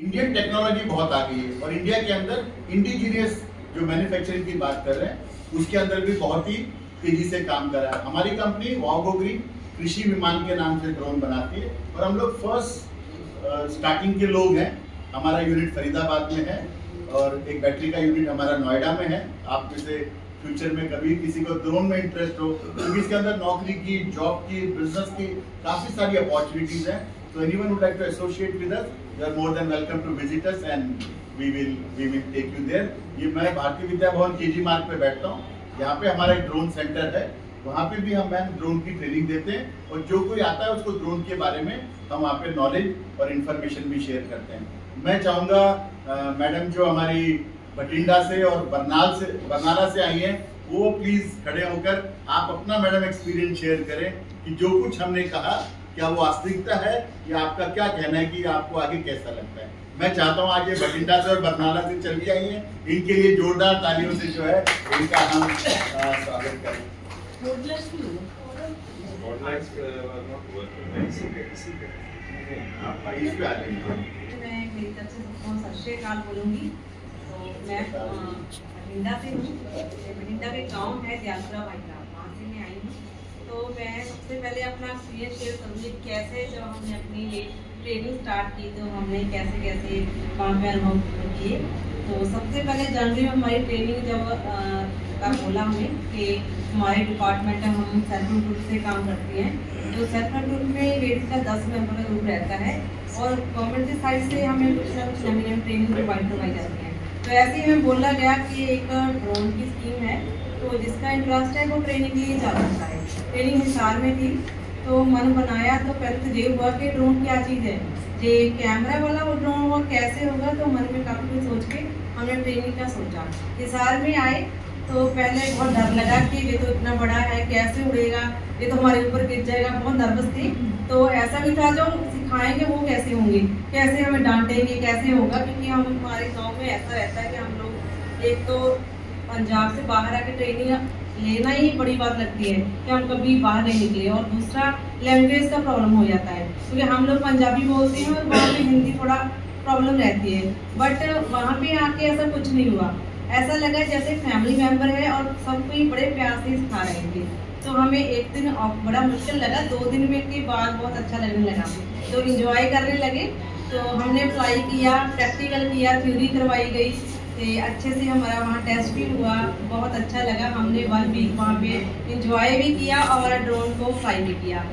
Indian technology बहुत आ गई है और इंडिया के अंदर इंडिजीनियस जो मैन्युफैक्चरिंग की बात कर रहे हैं, उसके अंदर भी बहुत ही तेज़ी से काम कर रहा है। हमारी कंपनी वागो ग्रीन कृषि विमान के नाम से ड्रोन बनाती है और हम लोग फ़र्स्ट स्टार्टिंग के लोग हैं। हमारा यूनिट फरीदाबाद में है और एक बैटरी का यूनिट हमारा नोएडा में है। आप जैसे फ्यूचर में कभी किसी को ड्रोन में इंटरेस्ट हो क्योंकि इसके अंदर नौकरी की जॉब की बिज़नेस की काफ़ी सारी अपॉर्चुनिटीज़ हैं। तो anyone would like to associate with us you are more than welcome to visit us and we will we will take you there ये मैं भारतीय विद्या भवन केजी मार्ग पे बैठता हूँ। यहाँ पे हमारा एक ड्रोन सेंटर है। वहाँ पे भी हम मैम ड्रोन की ट्रेनिंग देते हैं और जो कोई आता है उसको ड्रोन के बारे में हम वहाँ पे नॉलेज और इन्फॉर्मेशन भी शेयर करते हैं। मैं चाहूँगा मैडम जो हमारी बठिंडा से और बरनाल से, बरनाला से आई हैं, वो प्लीज़ खड़े होकर आप अपना मैडम एक्सपीरियंस शेयर करें कि जो कुछ हमने कहा क्या वो वास्तविकता है? या आपका क्या कहना है कि आपको आगे कैसा लगता है? मैं चाहता हूँ आज ये बठिंडा से और बरनाला से चल के आई है इनके लिए जोरदार तालियों से जो है इनका हम स्वागत करें। आप इस पे आ जाइए। मैं मेरी तरफ़ से सबको सत श्री अकाल बोलूँगी। तो मैं बठिंडा से हूँ। ये बठिंडा के गाँव है दयालपुरा वहाँ से मैं आई हूँ। तो मैं सबसे पहले अपना एक्सपीरियंस शेयर करूँगी कैसे जब हमने अपनी ट्रेनिंग स्टार्ट की तो हमने कैसे कैसे वहाँ पे अनुभव किए। तो सबसे पहले जनवरी में हमारी ट्रेनिंग जब का बोला हमें कि हमारे डिपार्टमेंट में हम सेल्फ ग्रुप से काम करते हैं। तो सेल्फ ग्रुप में लेडीज़ का दस मेंबर का ग्रुप रहता है और गवर्नमेंट की साइड से हमें कुछ ना कुछ नवी नवी ट्रेनिंग प्रोवाइड करवाई जाती है। तो ऐसे ही हमें बोला गया कि एक ड्रोन की स्कीम है। तो जिसका इंटरेस्ट है वो ट्रेनिंग लिए जा सकता है। ट्रेनिंग हिसार में थी तो मन बनाया तो पहले तो ये हुआ कि ड्रोन क्या चीज़ है। ये कैमरा वाला वो ड्रोन और कैसे होगा तो मन में काफ़ी कुछ सोच के हमने ट्रेनिंग का सोचा। हिसार में आए तो पहले बहुत डर लगा कि ये तो इतना बड़ा है, कैसे उड़ेगा? ये तो हमारे ऊपर गिर जाएगा, बहुत नर्वस थी। तो ऐसा भी था, जो सिखाएँगे वो कैसे होंगे? कैसे हमें डांटेंगे, कैसे होगा? क्योंकि हम हमारे गाँव में ऐसा रहता है कि हम लोग एक तो पंजाब से बाहर आके ट्रेनिंग लेना ही बड़ी बात लगती है कि हम कभी बाहर नहीं निकले और दूसरा लैंग्वेज का प्रॉब्लम हो जाता है। क्योंकि हम लोग पंजाबी बोलते हैं और वहाँ पे हिंदी थोड़ा प्रॉब्लम रहती है। बट वहाँ पे आके ऐसा कुछ नहीं हुआ। ऐसा लगा जैसे फैमिली मेंबर है और सब कोई बड़े प्यार से सिखा रहे थे तो हमें एक दिन बड़ा मुश्किल लगा। दो दिन में के बाद बहुत अच्छा लगने लगा। तो इंजॉय करने लगे। तो हमने अप्लाई किया प्रैक्टिकल किया थ्योरी करवाई गई। तो अच्छे से हमारा वहाँ टेस्ट भी हुआ, बहुत अच्छा लगा। हमने वन वीक वहाँ पे इंजॉय भी किया और ड्रोन को फ्लाई भी किया।